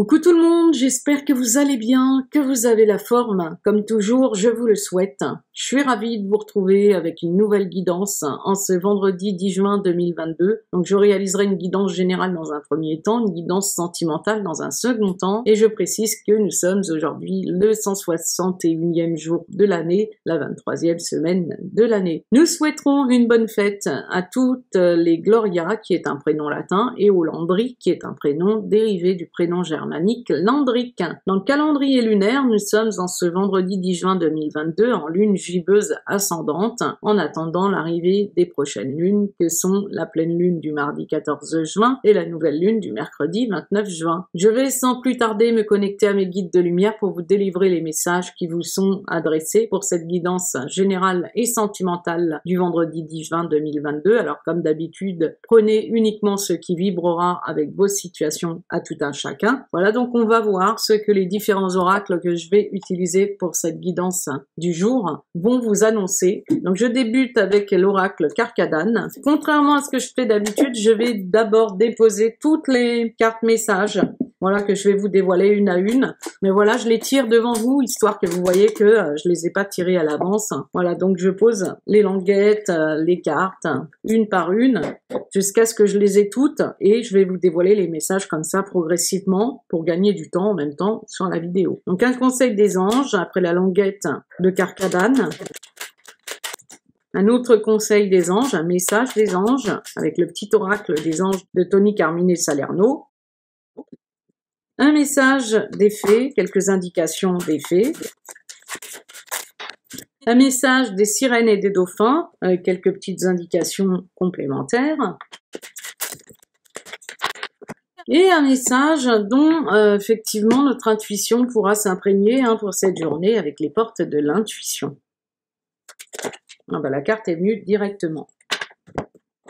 Coucou tout le monde, j'espère que vous allez bien, que vous avez la forme. Comme toujours, je vous le souhaite. Je suis ravie de vous retrouver avec une nouvelle guidance en ce vendredi 10 juin 2022. Donc je réaliserai une guidance générale dans un premier temps, une guidance sentimentale dans un second temps. Et je précise que nous sommes aujourd'hui le 161e jour de l'année, la 23e semaine de l'année. Nous souhaiterons une bonne fête à toutes les Gloria, qui est un prénom latin, et au Landry, qui est un prénom dérivé du prénom Dans le calendrier lunaire, nous sommes en ce vendredi 10 juin 2022 en lune gibbeuse ascendante, en attendant l'arrivée des prochaines lunes que sont la pleine lune du mardi 14 juin et la nouvelle lune du mercredi 29 juin. Je vais sans plus tarder me connecter à mes guides de lumière pour vous délivrer les messages qui vous sont adressés pour cette guidance générale et sentimentale du vendredi 10 juin 2022. Alors comme d'habitude, prenez uniquement ce qui vibrera avec vos situations à tout un chacun. Voilà donc on va voir ce que les différents oracles que je vais utiliser pour cette guidance du jour vont vous annoncer. Donc je débute avec l'oracle Carcadane. Contrairement à ce que je fais d'habitude, je vais d'abord déposer toutes les cartes messages voilà que je vais vous dévoiler une à une. Mais voilà, je les tire devant vous, histoire que vous voyez que euh, je les ai pas tirées à l'avance. Voilà, donc je pose les languettes, euh, les cartes, une par une, jusqu'à ce que je les ai toutes, et je vais vous dévoiler les messages comme ça progressivement, pour gagner du temps en même temps sur la vidéo. Donc un conseil des anges, après la languette de Carcadane. Un autre conseil des anges, un message des anges, avec le petit oracle des anges de Tony Carmine Salerno. Un message des faits, quelques indications des faits. Un message des sirènes et des dauphins, avec quelques petites indications complémentaires. Et un message dont euh, effectivement notre intuition pourra s'imprégner hein, pour cette journée avec les portes de l'intuition. Ah bah, la carte est venue directement.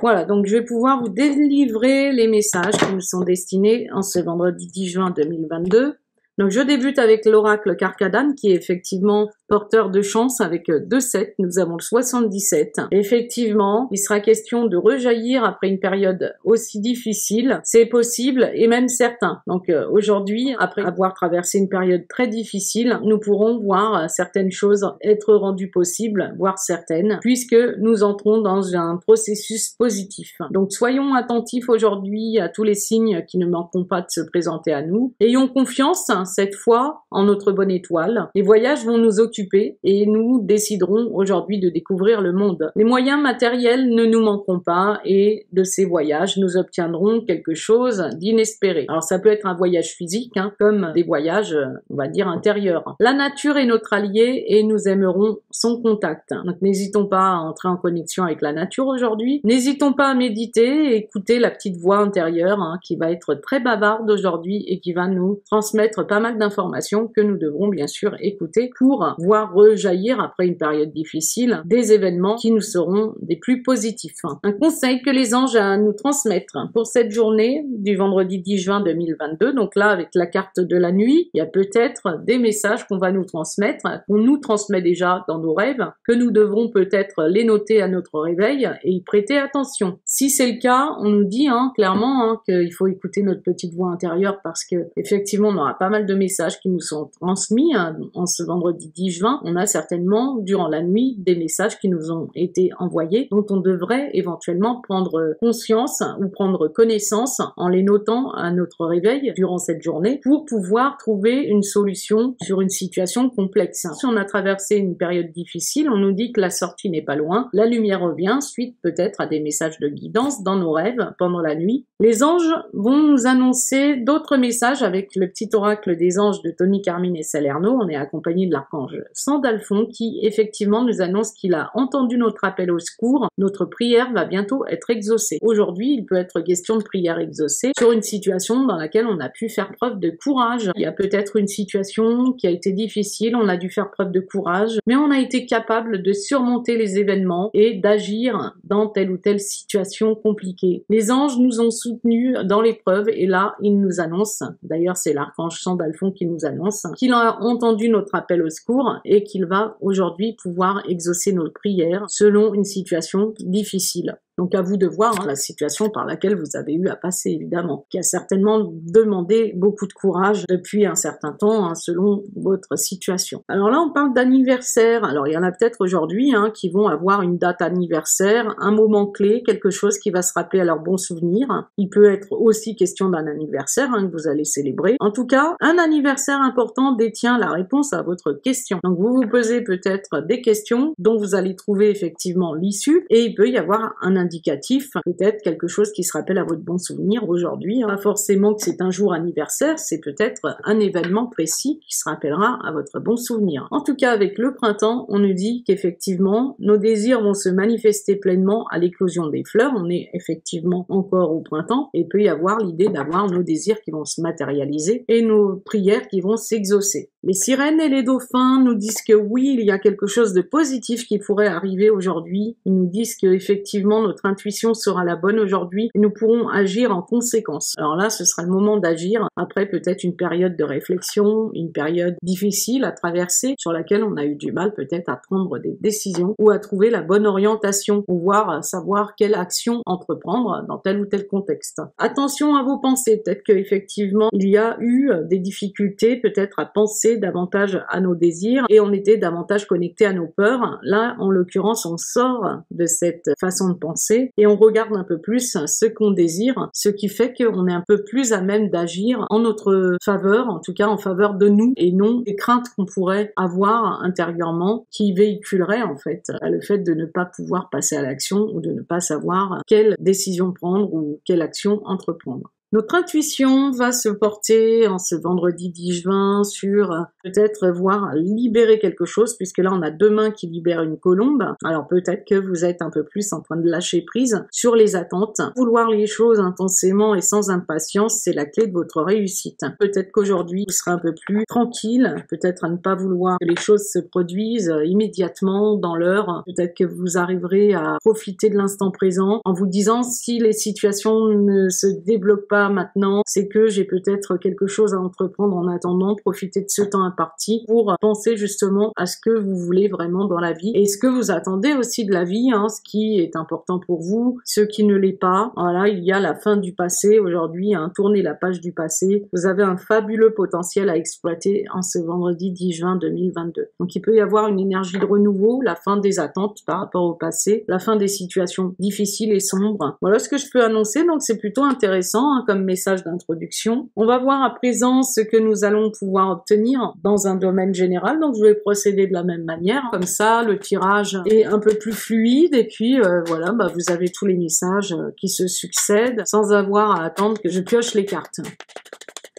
Voilà, donc je vais pouvoir vous délivrer les messages qui nous sont destinés en ce vendredi 10 juin 2022. Donc je débute avec l'oracle Carcadane qui est effectivement porteur de chance avec 2 7, nous avons le 77. Effectivement, il sera question de rejaillir après une période aussi difficile, c'est possible et même certain. Donc euh, aujourd'hui, après avoir traversé une période très difficile, nous pourrons voir certaines choses être rendues possibles, voire certaines, puisque nous entrons dans un processus positif. Donc soyons attentifs aujourd'hui à tous les signes qui ne manqueront pas de se présenter à nous. Ayons confiance cette fois en notre bonne étoile. Les voyages vont nous occuper et nous déciderons aujourd'hui de découvrir le monde. Les moyens matériels ne nous manqueront pas et de ces voyages, nous obtiendrons quelque chose d'inespéré. Alors ça peut être un voyage physique, hein, comme des voyages, on va dire, intérieurs. La nature est notre allié et nous aimerons son contact. Donc n'hésitons pas à entrer en connexion avec la nature aujourd'hui. N'hésitons pas à méditer et écouter la petite voix intérieure hein, qui va être très bavarde aujourd'hui et qui va nous transmettre pas mal d'informations que nous devrons bien sûr écouter pour voir rejaillir après une période difficile des événements qui nous seront des plus positifs. Un conseil que les anges à nous transmettre pour cette journée du vendredi 10 juin 2022. Donc là, avec la carte de la nuit, il y a peut-être des messages qu'on va nous transmettre, qu'on nous transmet déjà dans nos rêves, que nous devrons peut-être les noter à notre réveil et y prêter attention. Si c'est le cas, on nous dit hein, clairement hein, qu'il faut écouter notre petite voix intérieure parce que effectivement, on aura pas mal de messages qui nous sont transmis hein, en ce vendredi 10 juin on a certainement durant la nuit des messages qui nous ont été envoyés dont on devrait éventuellement prendre conscience ou prendre connaissance en les notant à notre réveil durant cette journée pour pouvoir trouver une solution sur une situation complexe. Si on a traversé une période difficile, on nous dit que la sortie n'est pas loin, la lumière revient suite peut-être à des messages de guidance dans nos rêves pendant la nuit. Les anges vont nous annoncer d'autres messages avec le petit oracle des anges de Tony Carmine et Salerno. On est accompagné de l'archange Sandalphon qui effectivement nous annonce qu'il a entendu notre appel au secours. Notre prière va bientôt être exaucée. Aujourd'hui, il peut être question de prière exaucée sur une situation dans laquelle on a pu faire preuve de courage. Il y a peut-être une situation qui a été difficile, on a dû faire preuve de courage, mais on a été capable de surmonter les événements et d'agir dans telle ou telle situation compliquée. Les anges nous ont soutenus dans l'épreuve et là, ils nous annoncent, d'ailleurs c'est l'archange Sandalphon qui nous annonce, qu'il a entendu notre appel au secours et qu'il va aujourd'hui pouvoir exaucer nos prières selon une situation difficile. Donc à vous de voir hein, la situation par laquelle vous avez eu à passer, évidemment, qui a certainement demandé beaucoup de courage depuis un certain temps, hein, selon votre situation. Alors là, on parle d'anniversaire. Alors il y en a peut-être aujourd'hui hein, qui vont avoir une date anniversaire, un moment clé, quelque chose qui va se rappeler à leur bon souvenir. Il peut être aussi question d'un anniversaire que vous allez célébrer. En tout cas, un anniversaire important détient la réponse à votre question. Donc vous vous posez peut-être des questions dont vous allez trouver effectivement l'issue et il peut y avoir un indicatif, peut-être quelque chose qui se rappelle à votre bon souvenir aujourd'hui. Pas forcément que c'est un jour anniversaire, c'est peut-être un événement précis qui se rappellera à votre bon souvenir. En tout cas, avec le printemps, on nous dit qu'effectivement, nos désirs vont se manifester pleinement à l'éclosion des fleurs. On est effectivement encore au printemps et peut y avoir l'idée d'avoir nos désirs qui vont se matérialiser et nos prières qui vont s'exaucer. Les sirènes et les dauphins nous disent que oui, il y a quelque chose de positif qui pourrait arriver aujourd'hui. Ils nous disent que effectivement notre intuition sera la bonne aujourd'hui et nous pourrons agir en conséquence. Alors là, ce sera le moment d'agir après peut-être une période de réflexion, une période difficile à traverser sur laquelle on a eu du mal peut-être à prendre des décisions ou à trouver la bonne orientation, ou voir savoir quelle action entreprendre dans tel ou tel contexte. Attention à vos pensées, peut-être qu'effectivement il y a eu des difficultés peut-être à penser davantage à nos désirs et on était davantage connecté à nos peurs. Là, en l'occurrence, on sort de cette façon de penser et on regarde un peu plus ce qu'on désire, ce qui fait qu'on est un peu plus à même d'agir en notre faveur, en tout cas en faveur de nous et non des craintes qu'on pourrait avoir intérieurement qui véhiculeraient en fait le fait de ne pas pouvoir passer à l'action ou de ne pas savoir quelle décision prendre ou quelle action entreprendre. Notre intuition va se porter en ce vendredi 10 juin sur euh, peut-être voir libérer quelque chose, puisque là on a deux mains qui libèrent une colombe. Alors peut-être que vous êtes un peu plus en train de lâcher prise sur les attentes. Vouloir les choses intensément et sans impatience, c'est la clé de votre réussite. Peut-être qu'aujourd'hui vous serez un peu plus tranquille, peut-être à ne pas vouloir que les choses se produisent immédiatement dans l'heure. Peut-être que vous arriverez à profiter de l'instant présent en vous disant si les situations ne se débloquent pas maintenant, c'est que j'ai peut-être quelque chose à entreprendre en attendant, profiter de ce temps imparti pour penser justement à ce que vous voulez vraiment dans la vie et ce que vous attendez aussi de la vie, hein, ce qui est important pour vous, ce qui ne l'est pas. Voilà, il y a la fin du passé aujourd'hui, hein, tournez la page du passé. Vous avez un fabuleux potentiel à exploiter en ce vendredi 10 juin 2022. Donc il peut y avoir une énergie de renouveau, la fin des attentes par rapport au passé, la fin des situations difficiles et sombres. Voilà ce que je peux annoncer, donc c'est plutôt intéressant hein, message d'introduction. On va voir à présent ce que nous allons pouvoir obtenir dans un domaine général. Donc je vais procéder de la même manière. Comme ça, le tirage est un peu plus fluide et puis euh, voilà, bah, vous avez tous les messages euh, qui se succèdent sans avoir à attendre que je pioche les cartes.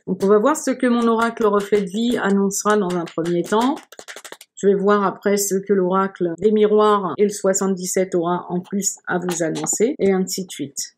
Donc on va voir ce que mon oracle reflet de vie annoncera dans un premier temps. Je vais voir après ce que l'oracle des miroirs et le 77 aura en plus à vous annoncer et ainsi de suite.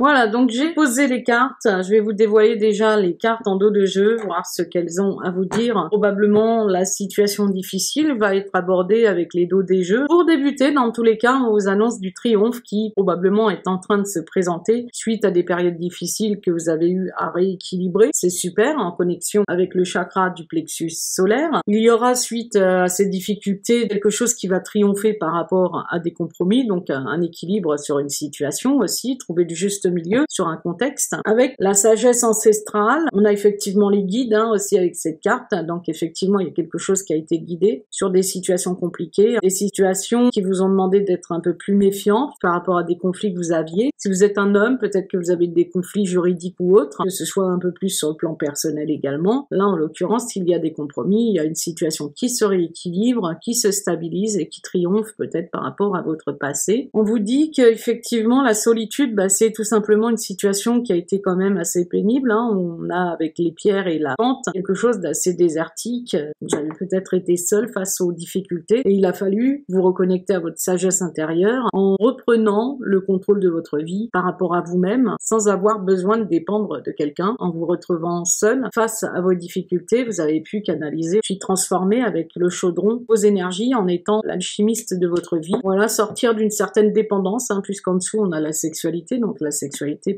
Voilà, donc j'ai posé les cartes. Je vais vous dévoiler déjà les cartes en dos de jeu, voir ce qu'elles ont à vous dire. Probablement, la situation difficile va être abordée avec les dos des jeux. Pour débuter, dans tous les cas, on vous annonce du triomphe qui probablement est en train de se présenter suite à des périodes difficiles que vous avez eu à rééquilibrer. C'est super, en connexion avec le chakra du plexus solaire. Il y aura suite à ces difficultés quelque chose qui va triompher par rapport à des compromis, donc un équilibre sur une situation aussi, trouver du juste milieu, sur un contexte. Avec la sagesse ancestrale, on a effectivement les guides hein, aussi avec cette carte. Donc effectivement, il y a quelque chose qui a été guidé sur des situations compliquées, des situations qui vous ont demandé d'être un peu plus méfiant par rapport à des conflits que vous aviez. Si vous êtes un homme, peut-être que vous avez des conflits juridiques ou autres, que ce soit un peu plus sur le plan personnel également. Là, en l'occurrence, s'il y a des compromis, il y a une situation qui se rééquilibre, qui se stabilise et qui triomphe peut-être par rapport à votre passé. On vous dit qu'effectivement, la solitude, bah, c'est tout simplement simplement une situation qui a été quand même assez pénible. Hein. On a avec les pierres et la pente quelque chose d'assez désertique. Avez peut-être été seul face aux difficultés et il a fallu vous reconnecter à votre sagesse intérieure en reprenant le contrôle de votre vie par rapport à vous-même sans avoir besoin de dépendre de quelqu'un. En vous retrouvant seul face à vos difficultés, vous avez pu canaliser puis transformer avec le chaudron vos énergies en étant l'alchimiste de votre vie. Voilà, sortir d'une certaine dépendance hein, puisqu'en dessous on a la sexualité, donc la sexualité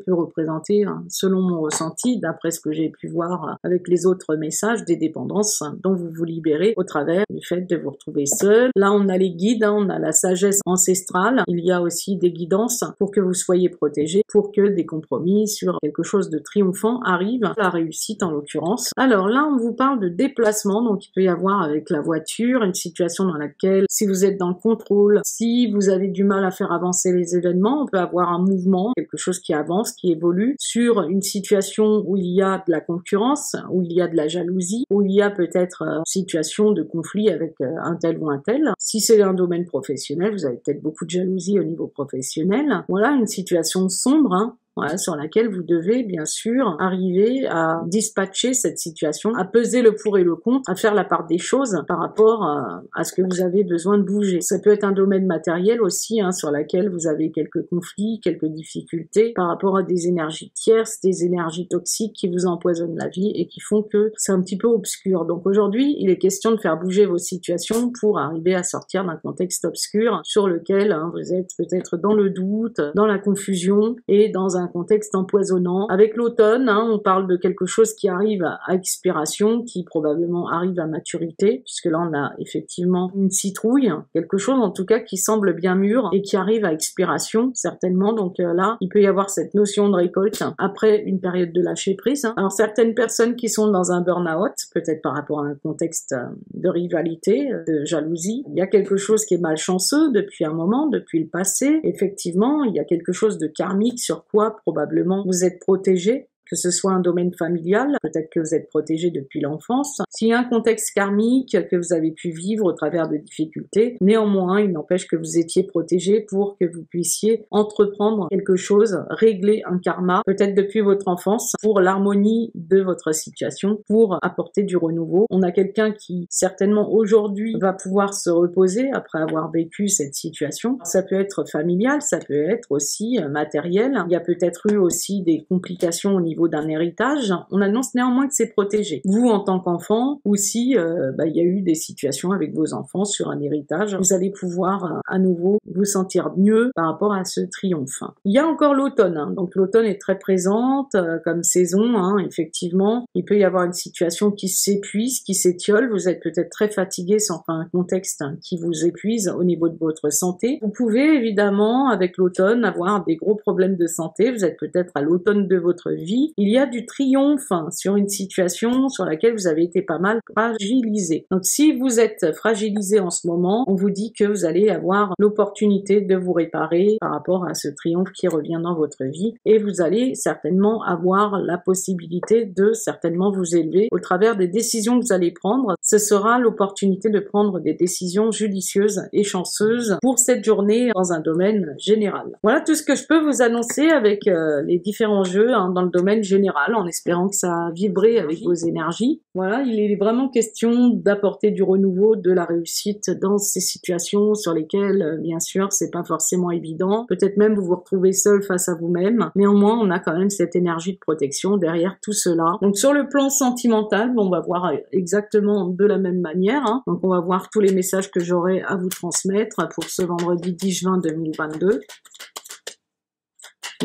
peut représenter, hein, selon mon ressenti, d'après ce que j'ai pu voir avec les autres messages, des dépendances dont vous vous libérez au travers du fait de vous retrouver seul. Là, on a les guides, hein, on a la sagesse ancestrale. Il y a aussi des guidances pour que vous soyez protégés, pour que des compromis sur quelque chose de triomphant arrivent, la réussite en l'occurrence. Alors là, on vous parle de déplacement, donc il peut y avoir avec la voiture une situation dans laquelle, si vous êtes dans le contrôle, si vous avez du mal à faire avancer les événements, on peut avoir un mouvement, quelque chose qui avance, qui évolue sur une situation où il y a de la concurrence, où il y a de la jalousie, où il y a peut-être une situation de conflit avec euh, un tel ou un tel. Si c'est un domaine professionnel, vous avez peut-être beaucoup de jalousie au niveau professionnel. Voilà une situation sombre hein, sur laquelle vous devez bien sûr arriver à dispatcher cette situation, à peser le pour et le contre, à faire la part des choses par rapport à, ce que vous avez besoin de bouger. Ça peut être un domaine matériel aussi, hein, sur laquelle vous avez quelques conflits, quelques difficultés par rapport à des énergies tierces, des énergies toxiques qui vous empoisonnent la vie et qui font que c'est un petit peu obscur. Donc aujourd'hui, il est question de faire bouger vos situations pour arriver à sortir d'un contexte obscur sur lequel hein, vous êtes peut-être dans le doute, dans la confusion et dans un un contexte empoisonnant. Avec l'automne, hein, on parle de quelque chose qui arrive à expiration, qui probablement arrive à maturité, puisque là on a effectivement une citrouille, quelque chose en tout cas qui semble bien mûr et qui arrive à expiration certainement. Donc euh, là, il peut y avoir cette notion de récolte après une période de lâcher prise. Alors certaines personnes qui sont dans un burn-out, peut-être par rapport à un contexte euh, de rivalité, de jalousie, il y a quelque chose qui est malchanceux depuis un moment, depuis le passé. Effectivement, il y a quelque chose de karmique sur quoi probablement vous êtes protégé que ce soit un domaine familial, peut-être que vous êtes protégé depuis l'enfance. S'il y a un contexte karmique que vous avez pu vivre au travers de difficultés, néanmoins, il n'empêche que vous étiez protégé pour que vous puissiez entreprendre quelque chose, régler un karma, peut-être depuis votre enfance, pour l'harmonie de votre situation, pour apporter du renouveau. On a quelqu'un qui certainement aujourd'hui va pouvoir se reposer après avoir vécu cette situation. Ça peut être familial, ça peut être aussi matériel. Il y a peut-être eu aussi des complications au niveau d'un héritage, on annonce néanmoins que c'est protégé. Vous, en tant qu'enfant, ou si euh, bah, il y a eu des situations avec vos enfants sur un héritage, vous allez pouvoir euh, à nouveau vous sentir mieux par rapport à ce triomphe. Il y a encore l'automne, hein. donc l'automne est très présente euh, comme saison, hein, effectivement. Il peut y avoir une situation qui s'épuise, qui s'étiole, vous êtes peut-être très fatigué sans un contexte qui vous épuise au niveau de votre santé. Vous pouvez évidemment, avec l'automne, avoir des gros problèmes de santé, vous êtes peut-être à l'automne de votre vie, il y a du triomphe sur une situation sur laquelle vous avez été pas mal fragilisé. Donc si vous êtes fragilisé en ce moment, on vous dit que vous allez avoir l'opportunité de vous réparer par rapport à ce triomphe qui revient dans votre vie et vous allez certainement avoir la possibilité de certainement vous élever au travers des décisions que vous allez prendre. Ce sera l'opportunité de prendre des décisions judicieuses et chanceuses pour cette journée dans un domaine général. Voilà tout ce que je peux vous annoncer avec euh, les différents jeux hein, dans le domaine général en espérant que ça vibrait avec vos énergies. Voilà, il est vraiment question d'apporter du renouveau, de la réussite dans ces situations sur lesquelles, euh, bien sûr, c'est pas forcément évident. Peut-être même vous vous retrouvez seul face à vous-même. Néanmoins, on a quand même cette énergie de protection derrière tout cela. Donc sur le plan sentimental, on va voir exactement de la même manière. Hein. Donc on va voir tous les messages que j'aurai à vous transmettre pour ce vendredi 10 juin 2022.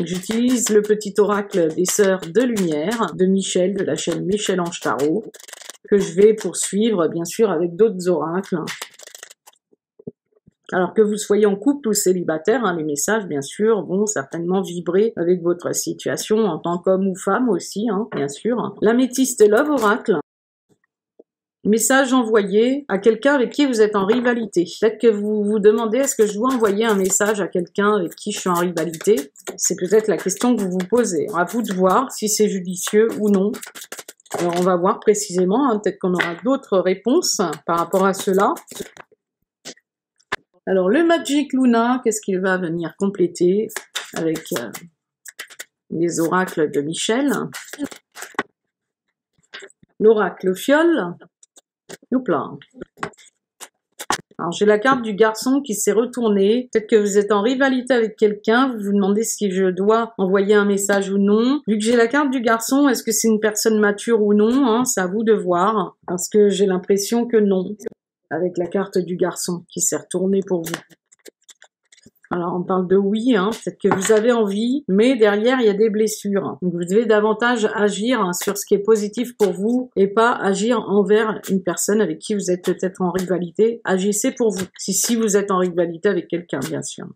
J'utilise le petit oracle des sœurs de lumière de Michel, de la chaîne Michel Ange Tarot, que je vais poursuivre bien sûr avec d'autres oracles. Alors que vous soyez en couple ou célibataire, hein, les messages, bien sûr, vont certainement vibrer avec votre situation en tant qu'homme ou femme aussi, hein, bien sûr. L'améthyste Love Oracle, Message envoyé à quelqu'un avec qui vous êtes en rivalité. Peut-être que vous vous demandez est-ce que je dois envoyer un message à quelqu'un avec qui je suis en rivalité? C'est peut-être la question que vous vous posez. À vous de voir si c'est judicieux ou non. Alors on va voir précisément, hein. peut-être qu'on aura d'autres réponses par rapport à cela. Alors le Magic Luna, qu'est-ce qu'il va venir compléter avec euh, les oracles de Michel? L'oracle fiole, alors j'ai la carte du garçon qui s'est retourné. Peut-être que vous êtes en rivalité avec quelqu'un, vous vous demandez si je dois envoyer un message ou non. Vu que j'ai la carte du garçon, est-ce que c'est une personne mature ou non hein, C'est à vous de voir, parce que j'ai l'impression que non. Avec la carte du garçon qui s'est retournée pour vous. Alors on parle de oui, hein, peut-être que vous avez envie, mais derrière il y a des blessures. Vous devez davantage agir sur ce qui est positif pour vous et pas agir envers une personne avec qui vous êtes peut-être en rivalité. Agissez pour vous, si, si vous êtes en rivalité avec quelqu'un bien sûr.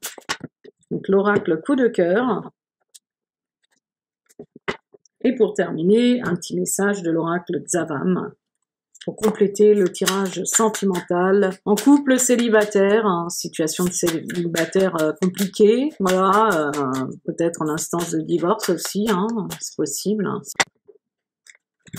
Donc l'oracle coup de cœur. Et pour terminer, un petit message de l'oracle Zavam pour compléter le tirage sentimental. En couple célibataire, en situation de célibataire euh, compliquée, voilà, euh, peut-être en instance de divorce aussi, hein, c'est possible.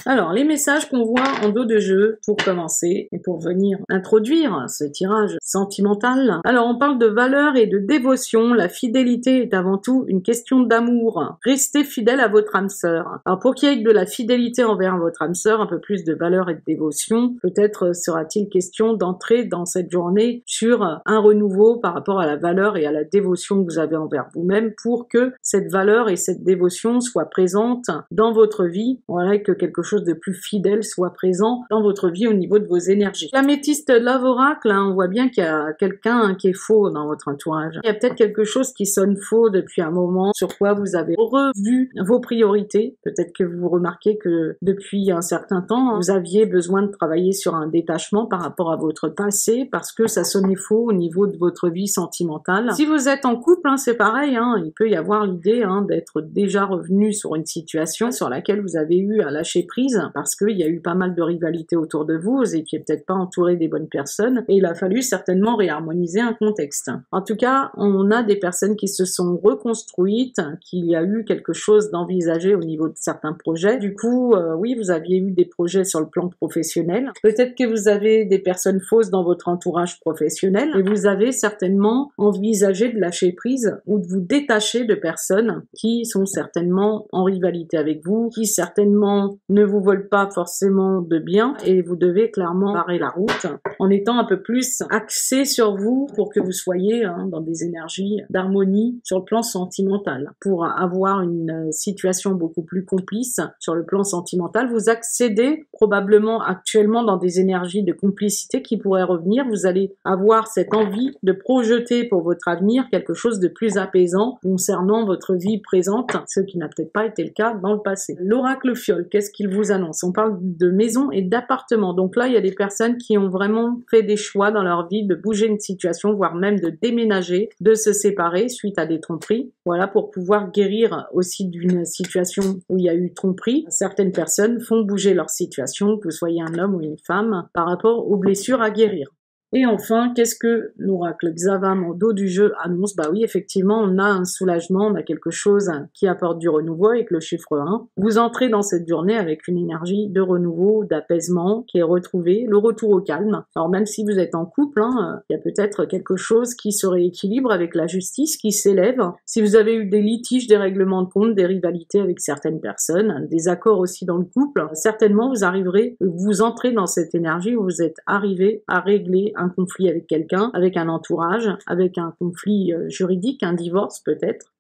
Alors, les messages qu'on voit en dos de jeu pour commencer et pour venir introduire ce tirage sentimental. Alors, on parle de valeur et de dévotion. La fidélité est avant tout une question d'amour. Restez fidèle à votre âme sœur. Alors, pour qu'il y ait de la fidélité envers votre âme sœur, un peu plus de valeur et de dévotion, peut-être sera-t-il question d'entrer dans cette journée sur un renouveau par rapport à la valeur et à la dévotion que vous avez envers vous-même pour que cette valeur et cette dévotion soient présentes dans votre vie. Voilà, que quelque chose de plus fidèle soit présent dans votre vie au niveau de vos énergies. L'améthyste Love Oracle, hein, on voit bien qu'il y a quelqu'un qui est faux dans votre entourage. Il y a peut-être quelque chose qui sonne faux depuis un moment, sur quoi vous avez revu vos priorités. Peut-être que vous remarquez que depuis un certain temps, vous aviez besoin de travailler sur un détachement par rapport à votre passé parce que ça sonnait faux au niveau de votre vie sentimentale. Si vous êtes en couple, hein, c'est pareil, hein, il peut y avoir l'idée d'être déjà revenu sur une situation sur laquelle vous avez eu à lâcher parce qu'il y a eu pas mal de rivalités autour de vous, vous étiez peut-être pas entouré des bonnes personnes et il a fallu certainement réharmoniser un contexte. En tout cas, on a des personnes qui se sont reconstruites, qu'il y a eu quelque chose d'envisagé au niveau de certains projets. Du coup, euh, oui, vous aviez eu des projets sur le plan professionnel. Peut-être que vous avez des personnes fausses dans votre entourage professionnel et vous avez certainement envisagé de lâcher prise ou de vous détacher de personnes qui sont certainement en rivalité avec vous, qui certainement ne vous volent pas forcément de bien et vous devez clairement barrer la route en étant un peu plus axé sur vous pour que vous soyez hein, dans des énergies d'harmonie sur le plan sentimental. Pour avoir une situation beaucoup plus complice sur le plan sentimental, vous accédez probablement actuellement dans des énergies de complicité qui pourraient revenir. Vous allez avoir cette envie de projeter pour votre avenir quelque chose de plus apaisant concernant votre vie présente, ce qui n'a peut-être pas été le cas dans le passé. L'oracle fiole, qu'est-ce qu'il vous annonce. On parle de maison et d'appartement. Donc là, il y a des personnes qui ont vraiment fait des choix dans leur vie de bouger une situation, voire même de déménager, de se séparer suite à des tromperies. Voilà, pour pouvoir guérir aussi d'une situation où il y a eu tromperie. Certaines personnes font bouger leur situation, que vous soyez un homme ou une femme, par rapport aux blessures à guérir. Et enfin, qu'est-ce que l'oracle? Xavam au dos du jeu annonce Bah oui, effectivement, on a un soulagement, on a quelque chose qui apporte du renouveau avec le chiffre 1. Vous entrez dans cette journée avec une énergie de renouveau, d'apaisement qui est retrouvée, le retour au calme. Alors même si vous êtes en couple, hein, il y a peut-être quelque chose qui se rééquilibre avec la justice qui s'élève. Si vous avez eu des litiges, des règlements de compte, des rivalités avec certaines personnes, des accords aussi dans le couple, certainement vous arriverez, vous entrez dans cette énergie où vous êtes arrivé à régler conflit avec quelqu'un, avec un entourage, avec un conflit euh, juridique, un divorce peut-être.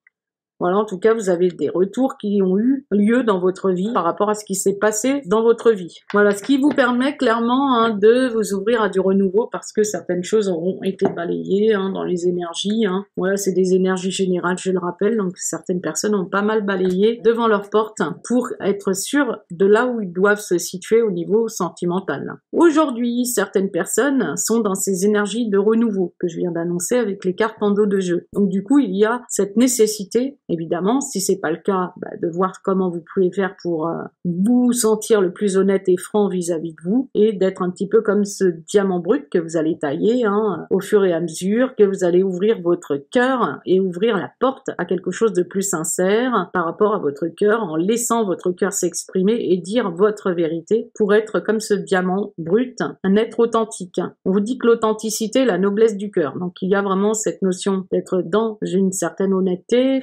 Voilà, en tout cas, vous avez des retours qui ont eu lieu dans votre vie par rapport à ce qui s'est passé dans votre vie. Voilà, ce qui vous permet clairement hein, de vous ouvrir à du renouveau parce que certaines choses auront été balayées hein, dans les énergies. Hein. Voilà, c'est des énergies générales, je le rappelle, donc certaines personnes ont pas mal balayé devant leur porte pour être sûres de là où ils doivent se situer au niveau sentimental. Aujourd'hui, certaines personnes sont dans ces énergies de renouveau que je viens d'annoncer avec les cartes en dos de jeu. Donc du coup, il y a cette nécessité évidemment. Si c'est pas le cas, bah, de voir comment vous pouvez faire pour euh, vous sentir le plus honnête et franc vis-à-vis de vous et d'être un petit peu comme ce diamant brut que vous allez tailler hein, au fur et à mesure que vous allez ouvrir votre cœur et ouvrir la porte à quelque chose de plus sincère par rapport à votre cœur en laissant votre cœur s'exprimer et dire votre vérité pour être comme ce diamant brut, un être authentique. On vous dit que l'authenticité, la noblesse du cœur. Donc il y a vraiment cette notion d'être dans une certaine honnêteté,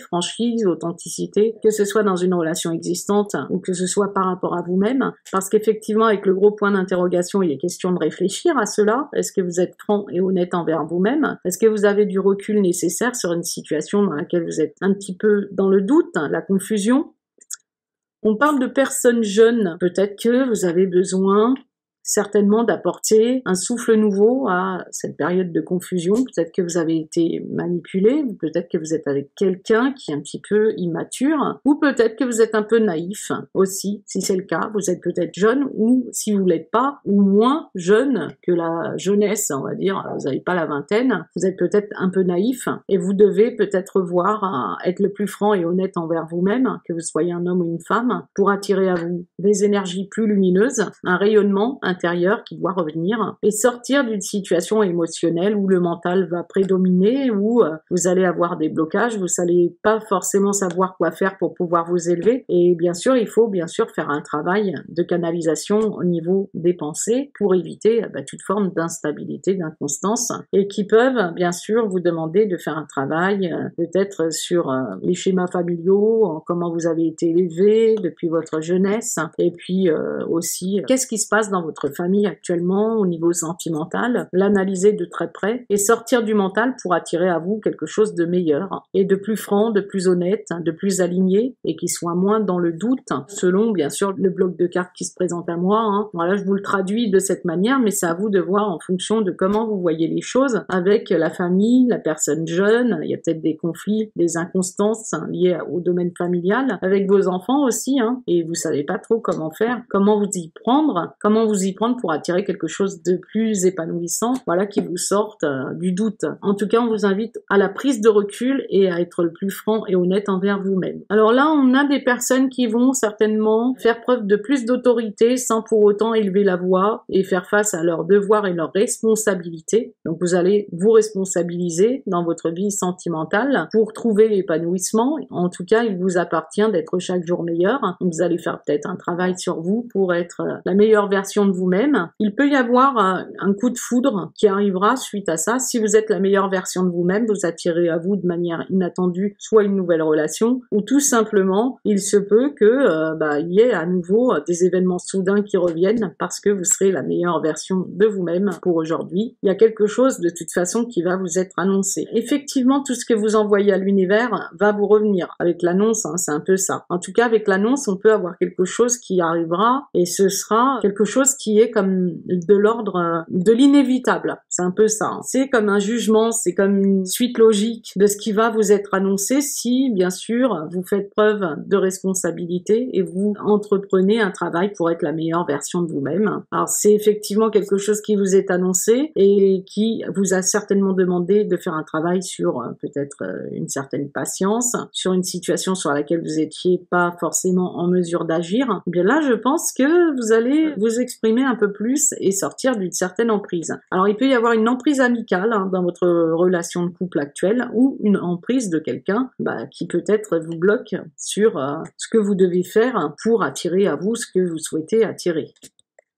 authenticité, que ce soit dans une relation existante ou que ce soit par rapport à vous-même, parce qu'effectivement, avec le gros point d'interrogation, il est question de réfléchir à cela. Est-ce que vous êtes franc et honnête envers vous-même? Est-ce que vous avez du recul nécessaire sur une situation dans laquelle vous êtes un petit peu dans le doute, la confusion? On parle de personnes jeunes. Peut-être que vous avez besoin certainement d'apporter un souffle nouveau à cette période de confusion. Peut-être que vous avez été manipulé, peut-être que vous êtes avec quelqu'un qui est un petit peu immature, ou peut-être que vous êtes un peu naïf aussi, si c'est le cas. Vous êtes peut-être jeune, ou si vous l'êtes pas, ou moins jeune que la jeunesse, on va dire, vous n'avez pas la vingtaine, vous êtes peut-être un peu naïf, et vous devez peut-être voir être le plus franc et honnête envers vous-même, que vous soyez un homme ou une femme, pour attirer à vous des énergies plus lumineuses, un rayonnement qui doit revenir, et sortir d'une situation émotionnelle où le mental va prédominer, où euh, vous allez avoir des blocages, vous n'allez pas forcément savoir quoi faire pour pouvoir vous élever, et bien sûr, il faut bien sûr faire un travail de canalisation au niveau des pensées pour éviter bah, toute forme d'instabilité, d'inconstance, et qui peuvent bien sûr vous demander de faire un travail euh, peut-être sur euh, les schémas familiaux, comment vous avez été élevé depuis votre jeunesse, et puis aussi qu'est-ce qui se passe dans votre famille actuellement au niveau sentimental, l'analyser de très près et sortir du mental pour attirer à vous quelque chose de meilleur et de plus franc, de plus honnête, de plus aligné et qui soit moins dans le doute selon bien sûr le bloc de cartes qui se présente à moi. Hein. Voilà, je vous le traduis de cette manière, mais c'est à vous de voir en fonction de comment vous voyez les choses avec la famille, la personne jeune. Il y a peut-être des conflits, des inconstances liées au domaine familial, avec vos enfants aussi, hein, et vous savez pas trop comment faire, comment vous y prendre, comment vous y prendre pour attirer quelque chose de plus épanouissant, voilà, qui vous sorte euh, du doute. En tout cas, on vous invite à la prise de recul et à être le plus franc et honnête envers vous-même. Alors là, on a des personnes qui vont certainement faire preuve de plus d'autorité sans pour autant élever la voix et faire face à leurs devoirs et leurs responsabilités. Donc vous allez vous responsabiliser dans votre vie sentimentale pour trouver l'épanouissement. En tout cas, il vous appartient d'être chaque jour meilleur. Vous allez faire peut-être un travail sur vous pour être la meilleure version de vous-même. Il peut y avoir un coup de foudre qui arrivera suite à ça. Si vous êtes la meilleure version de vous-même, vous attirez à vous de manière inattendue soit une nouvelle relation ou tout simplement il se peut que euh, bah, y ait à nouveau des événements soudains qui reviennent parce que vous serez la meilleure version de vous-même pour aujourd'hui. Il y a quelque chose de toute façon qui va vous être annoncé. Effectivement, tout ce que vous envoyez à l'univers va vous revenir. Avec l'annonce, hein, c'est un peu ça. En tout cas, avec l'annonce, on peut avoir quelque chose qui arrivera et ce sera quelque chose qui est comme de l'ordre euh, de l'inévitable. C'est un peu ça. Hein. C'est comme un jugement, c'est comme une suite logique de ce qui va vous être annoncé si, bien sûr, vous faites preuve de responsabilité et vous entreprenez un travail pour être la meilleure version de vous-même. Alors c'est effectivement quelque chose qui vous est annoncé et qui vous a certainement demandé de faire un travail sur euh, peut-être euh, une certaine patience, sur une situation sur laquelle vous étiez pas forcément en mesure d'agir. Eh bien là, je pense que vous allez vous exprimer un peu plus et sortir d'une certaine emprise. Alors il peut y avoir une emprise amicale hein, dans votre relation de couple actuelle ou une emprise de quelqu'un bah, qui peut-être vous bloque sur euh, ce que vous devez faire pour attirer à vous ce que vous souhaitez attirer.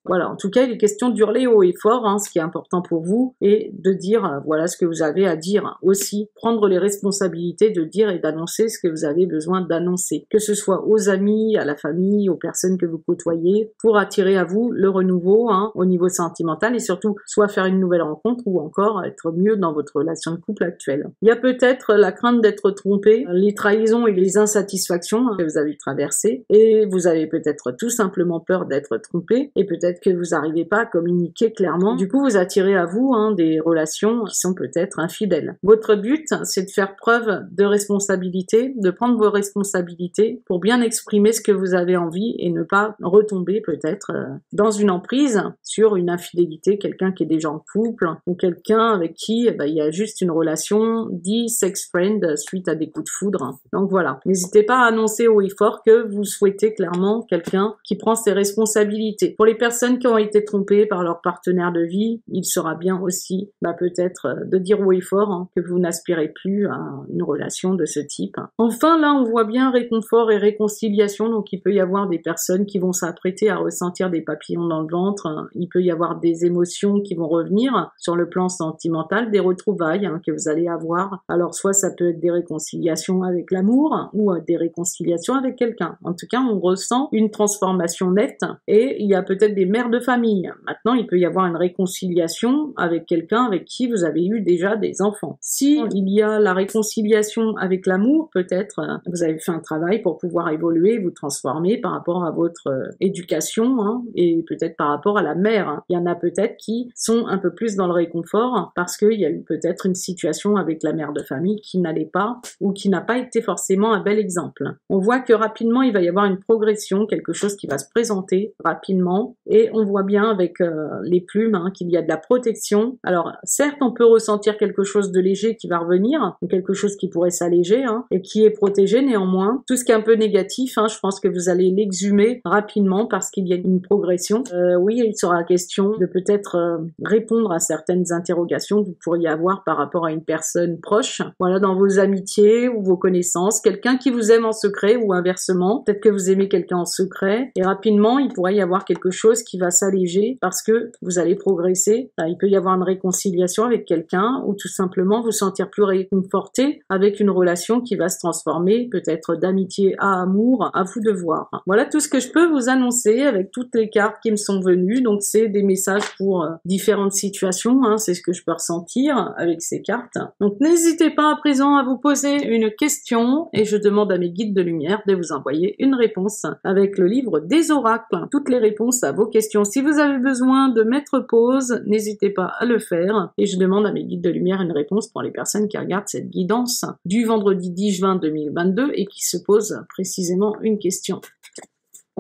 Voilà, en tout cas, il est question d'hurler haut et fort, hein, ce qui est important pour vous, et de dire, euh, voilà ce que vous avez à dire aussi. Prendre les responsabilités de dire et d'annoncer ce que vous avez besoin d'annoncer. Que ce soit aux amis, à la famille, aux personnes que vous côtoyez, pour attirer à vous le renouveau hein, au niveau sentimental, et surtout, soit faire une nouvelle rencontre, ou encore être mieux dans votre relation de couple actuelle. Il y a peut-être la crainte d'être trompé, les trahisons et les insatisfactions que vous avez traversées, et vous avez peut-être tout simplement peur d'être trompé, et peut-être que vous n'arrivez pas à communiquer clairement. Du coup, vous attirez à vous hein, des relations qui sont peut-être infidèles. Votre but, c'est de faire preuve de responsabilité, de prendre vos responsabilités pour bien exprimer ce que vous avez envie et ne pas retomber peut-être euh, dans une emprise sur une infidélité, quelqu'un qui est déjà en couple ou quelqu'un avec qui eh ben, il y a juste une relation dit sex friend suite à des coups de foudre. Donc voilà, n'hésitez pas à annoncer haut et fort que vous souhaitez clairement quelqu'un qui prend ses responsabilités. Pour les personnes qui ont été trompées par leur partenaire de vie, il sera bien aussi bah, peut-être euh, de dire et fort hein, que vous n'aspirez plus à une relation de ce type. Enfin, là, on voit bien réconfort et réconciliation, donc il peut y avoir des personnes qui vont s'apprêter à ressentir des papillons dans le ventre, il peut y avoir des émotions qui vont revenir sur le plan sentimental, des retrouvailles hein, que vous allez avoir. Alors soit ça peut être des réconciliations avec l'amour ou euh, des réconciliations avec quelqu'un. En tout cas, on ressent une transformation nette et il y a peut-être des mères de famille. Maintenant, il peut y avoir une réconciliation avec quelqu'un avec qui vous avez eu déjà des enfants. Si il y a la réconciliation avec l'amour, peut-être euh, vous avez fait un travail pour pouvoir évoluer, vous transformer par rapport à votre euh, éducation hein, et peut-être par rapport à la mère. Hein. Il y en a peut-être qui sont un peu plus dans le réconfort parce qu'il y a eu peut-être une situation avec la mère de famille qui n'allait pas ou qui n'a pas été forcément un bel exemple. On voit que rapidement il va y avoir une progression, quelque chose qui va se présenter rapidement et on voit bien avec euh, les plumes hein, qu'il y a de la protection. Alors certes on peut ressentir quelque chose de léger qui va revenir, quelque chose qui pourrait s'alléger hein, et qui est protégé néanmoins. Tout ce qui est un peu négatif, hein, je pense que vous allez l'exhumer rapidement parce qu'il y a une progression. Euh, oui, il sera question de peut-être euh, répondre à certaines interrogations que vous pourriez avoir par rapport à une personne proche. Voilà, dans vos amitiés ou vos connaissances, quelqu'un qui vous aime en secret ou inversement. Peut-être que vous aimez quelqu'un en secret et rapidement, il pourrait y avoir quelque chose qui va s'alléger parce que vous allez progresser. il peut y avoir une réconciliation avec quelqu'un ou tout simplement vous sentir plus réconforté avec une relation qui va se transformer peut-être d'amitié à amour, à vous de voir. Voilà tout ce que je peux vous annoncer avec toutes les cartes qui me sont venues. Donc c'est des messages pour euh, différentes situations, hein, c'est ce que je peux ressentir avec ces cartes. Donc n'hésitez pas à présent à vous poser une question et je demande à mes guides de lumière de vous envoyer une réponse avec le livre des oracles. Toutes les réponses à vos questions. Si vous avez besoin de mettre pause, n'hésitez pas à le faire et je demande à mes guides de lumière une réponse pour les personnes qui regardent cette guidance du vendredi 10 juin 2022 et qui se posent précisément une question.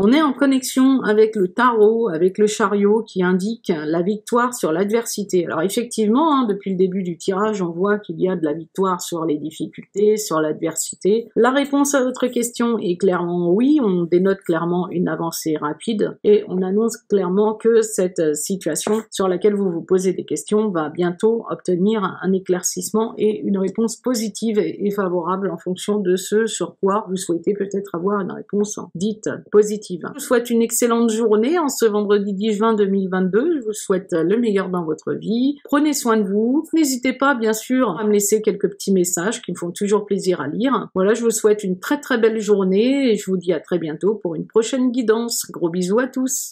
On est en connexion avec le tarot, avec le chariot qui indique la victoire sur l'adversité. Alors effectivement, hein, depuis le début du tirage, on voit qu'il y a de la victoire sur les difficultés, sur l'adversité. La réponse à votre question est clairement oui, on dénote clairement une avancée rapide et on annonce clairement que cette situation sur laquelle vous vous posez des questions va bientôt obtenir un éclaircissement et une réponse positive et favorable en fonction de ce sur quoi vous souhaitez peut-être avoir une réponse dite je vous souhaite une excellente journée en ce vendredi 10 juin 2022. Je vous souhaite le meilleur dans votre vie. Prenez soin de vous. N'hésitez pas, bien sûr, à me laisser quelques petits messages qui me font toujours plaisir à lire. Voilà, je vous souhaite une très très belle journée et je vous dis à très bientôt pour une prochaine guidance. Gros bisous à tous.